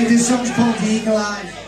Okay, this song's called The Eagle Eye.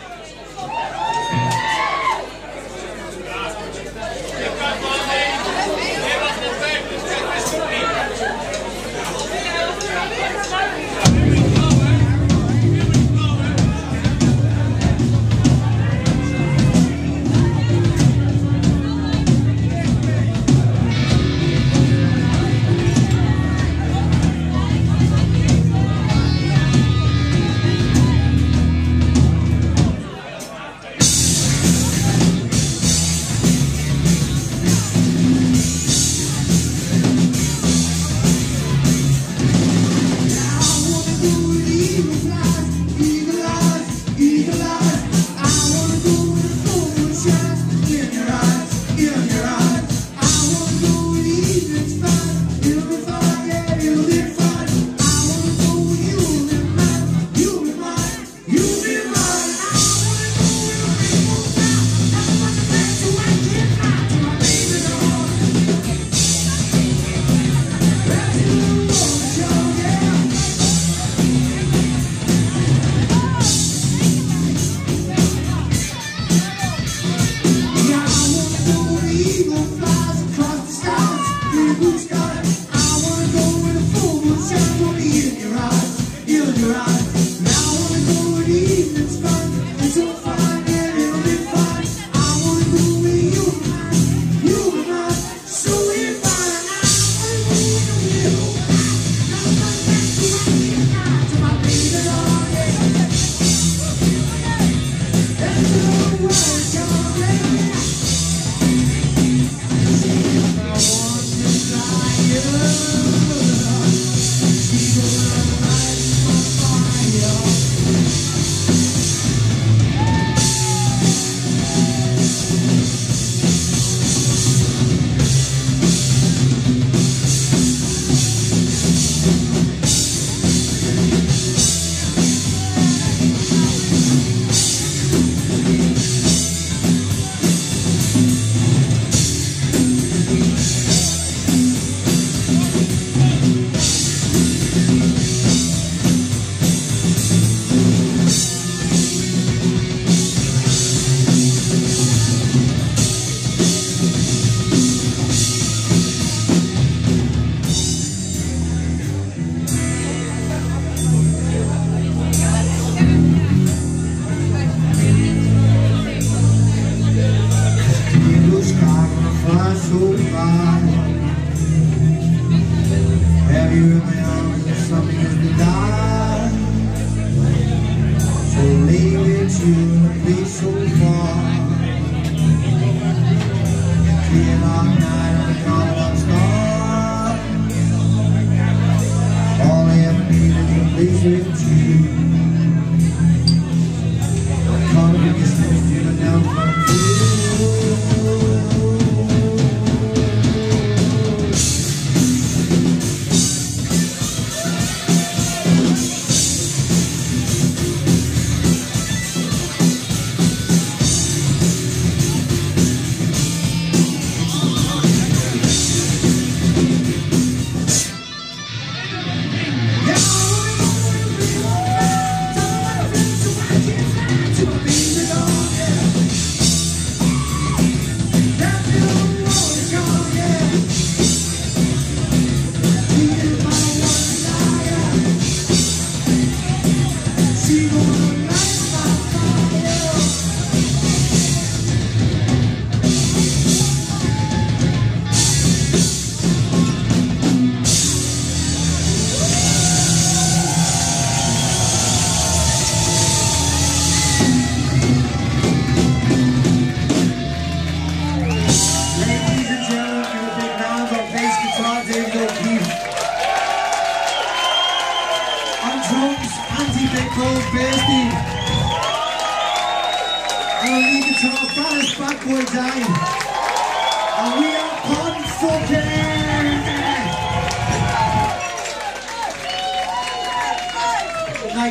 coming out.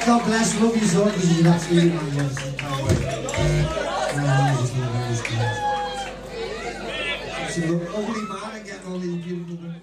God bless, love you so because you're absolutely. She's a lovely man and getting all these beautiful women.